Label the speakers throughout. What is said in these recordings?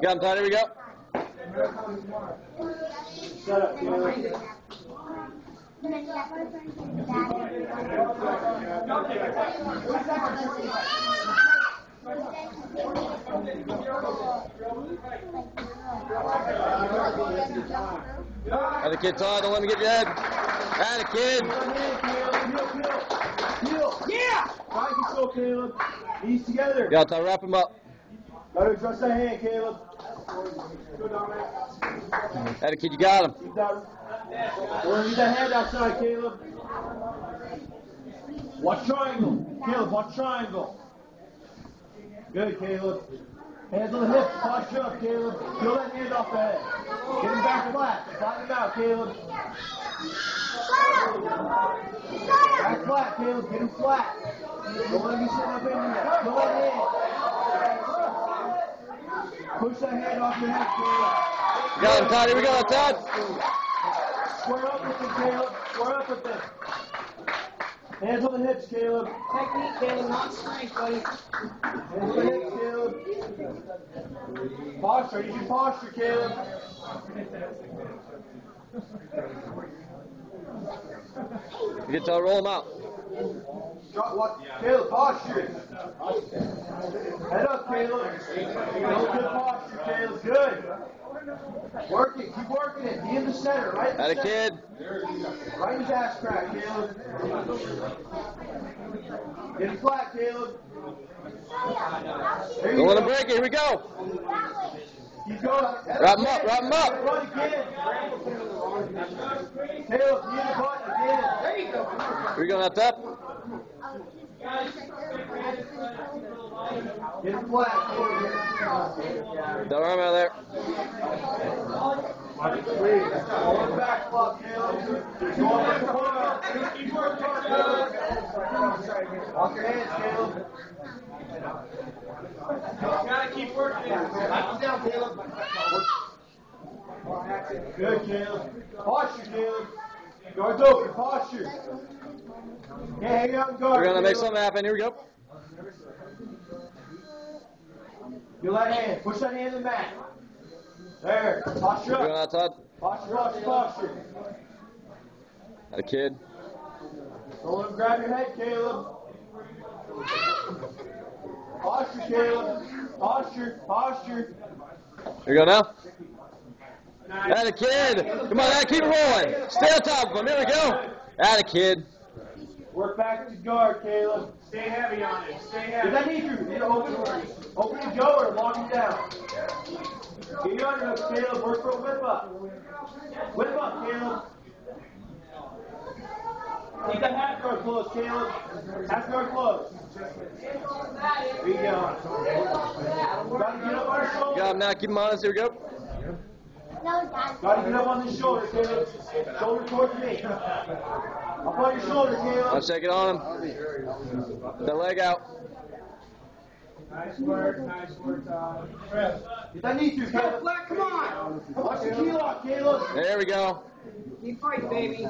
Speaker 1: Got him, Todd. Here we go.
Speaker 2: Shut up, Caleb.
Speaker 1: Had a kid, Todd. Don't let me get your head. Had a kid.
Speaker 2: Yeah! Try control, Caleb. Knees together.
Speaker 1: Got Todd. Wrap him up.
Speaker 2: Gotta adjust that hand, Caleb.
Speaker 1: Had a kid. You got him.
Speaker 2: Keep that. We're need that hand outside, Caleb. Watch triangle. Caleb, watch triangle. Good, Caleb. Hands on the hips. Posture up, Caleb. Feel that hand off the head. Get him back flat. Flatten him out, Caleb. Back flat, Caleb. Get him flat. Don't let him be sitting up in there. Feel that hand. Push that hand off your head, Caleb.
Speaker 1: We Got him, Todd. Here we go, Todd.
Speaker 2: Square up with it, Caleb. Square up with it. Hands on the hips, Caleb.
Speaker 3: Technique, Caleb, not strength, buddy.
Speaker 2: Hands on the hips, Caleb. Posture. Use your posture, Caleb.
Speaker 1: You get Todd. Roll him out.
Speaker 2: Drop what? Caleb, posture. Head up, Caleb. Real good posture, Caleb. Good. Work it. Keep working it. Be in the center, right? in the
Speaker 1: Had a
Speaker 2: center.
Speaker 1: kid.
Speaker 2: Right in his ass crack, Caleb. Get it flat, Caleb. There you
Speaker 1: Don't let
Speaker 2: go.
Speaker 1: him break it. Here we go.
Speaker 2: Keep going.
Speaker 1: Wrap him up, wrap him up.
Speaker 2: Run again. Caleb, knee in the butt again.
Speaker 3: There you go.
Speaker 1: Here we go, now, oh, Todd.
Speaker 2: Get Caleb.
Speaker 1: Don't arm out there.
Speaker 2: Going back, Caleb. Going back, flop. Keep working, Caleb. Off your hands, Caleb. Gotta keep working. Knock down, Caleb. Good, Caleb. Posture, Caleb. Guards open, posture. Yeah, hang out guard.
Speaker 1: We're gonna make something happen. Here we go.
Speaker 2: Feel that hand. Push that hand in the mat. There. Posture
Speaker 1: Here we go,
Speaker 2: up.
Speaker 1: now, Todd.
Speaker 2: Posture, posture, posture.
Speaker 1: A kid.
Speaker 2: Don't let him grab your head, Caleb. Posture, Caleb. Posture, posture.
Speaker 1: Here we go now. Had a kid. Come on, now, keep it rolling. Stay on top of him. Here we go. Had a kid.
Speaker 2: Work back to the guard, Caleb. Stay heavy on it. Stay heavy. Get that knee through. Need to open, open and go or lock him down. Get your underhook, Caleb. Work for a whip up. Whip up, Caleb. Keep that half guard closed, Caleb. Half guard closed. There you go. Gotta get up on your shoulder.
Speaker 1: Got him now. Keep him honest. Here we go.
Speaker 2: No, Gotta get up on the shoulder, Caleb. Shoulder towards me. Up on your shoulder,
Speaker 1: I'll
Speaker 2: Caleb.
Speaker 1: check it on him. That leg out.
Speaker 4: Nice work, nice work, Todd. Chris.
Speaker 2: Get that knee through,
Speaker 3: Go
Speaker 2: Caleb.
Speaker 3: flat, come on.
Speaker 2: Watch the key lock, Caleb.
Speaker 1: There we go.
Speaker 3: Keep fighting, baby.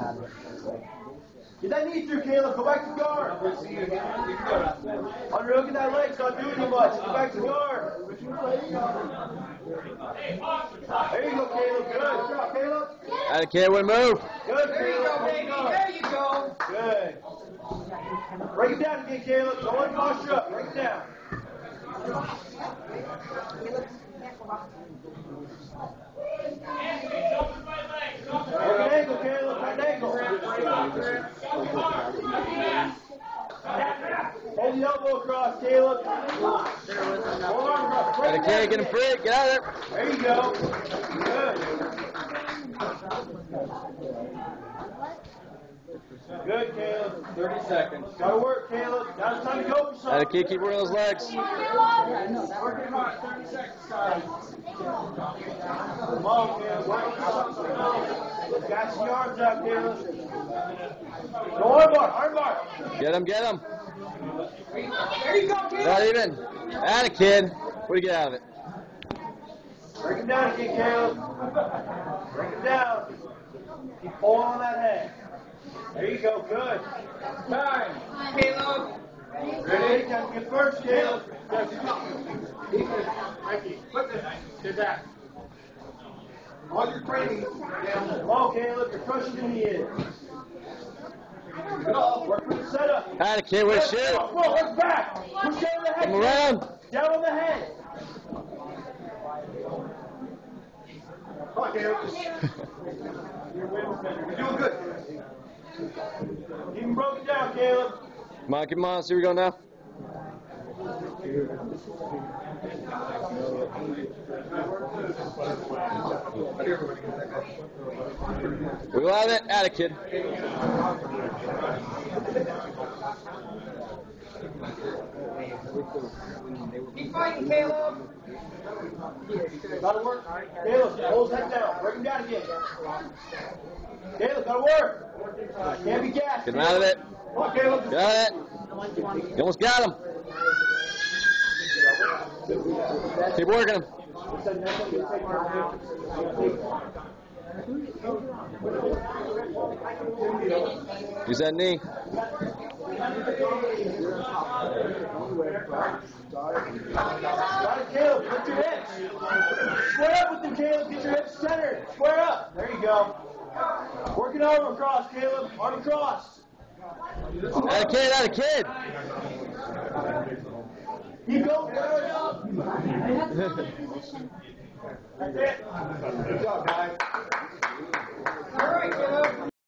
Speaker 2: Get that knee through, Caleb. Go back to guard. Underhooking that leg's not doing you much. Go back to guard. There you go, Caleb. Good. Good job, Caleb.
Speaker 1: Had a kid. Wouldn't move.
Speaker 2: Good,
Speaker 3: There you go,
Speaker 2: Caleb.
Speaker 3: baby. There you go.
Speaker 2: Good. Break it down again, Caleb. Don't let it posture up. Break it down. Angle, Caleb. Angle. Hold the elbow across, Caleb. Hold arm across.
Speaker 1: Had a kid. Get him free. Get out of there.
Speaker 2: There you go. Good, Caleb. 30 seconds. Gotta work, Caleb. Now it's time to go for something.
Speaker 1: kid. Keep working those legs.
Speaker 2: Work him hard. 30 seconds, guys. Come on, Caleb. Work for something. Got your arms out, Caleb. Go arm bar. Arm bar.
Speaker 1: Get him. Get him.
Speaker 3: There you go, Caleb.
Speaker 1: Not even. Had a kid. What do you get out of it?
Speaker 2: Break him down again, Caleb. Break him down. Keep pulling on that head. There you go. Good.
Speaker 3: Time. Caleb.
Speaker 2: Ready? Time to get first, Caleb.
Speaker 4: Mikey, put this, sit back.
Speaker 2: On your training. Come on, Caleb. You're crushing in the end. Good off. Work with the setup.
Speaker 1: Atta kid, way to shoot.
Speaker 2: Come on, work back. Push down the head.
Speaker 1: Come around.
Speaker 2: Down on the head. Come on, Caleb. You're doing good. Keep him broken down, Caleb.
Speaker 1: Come on. See where we go now. We go
Speaker 3: Keep fighting, Caleb.
Speaker 2: Gotta work. Caleb, hold his head down. Break him down again. Caleb, gotta work. Can't be gassed.
Speaker 1: Get him out of it.
Speaker 2: Come Caleb.
Speaker 1: Got it. You almost got him. Keep working him. Use that knee.
Speaker 2: Got it, Caleb. Lift your hips. Square up with them, Caleb. Get your hips centered. Square up. There you go. Working over across, Caleb. Arm across.
Speaker 1: Atta kid, atta kid.
Speaker 2: Keep going. That's it. Good job, guys.
Speaker 3: All right, Caleb.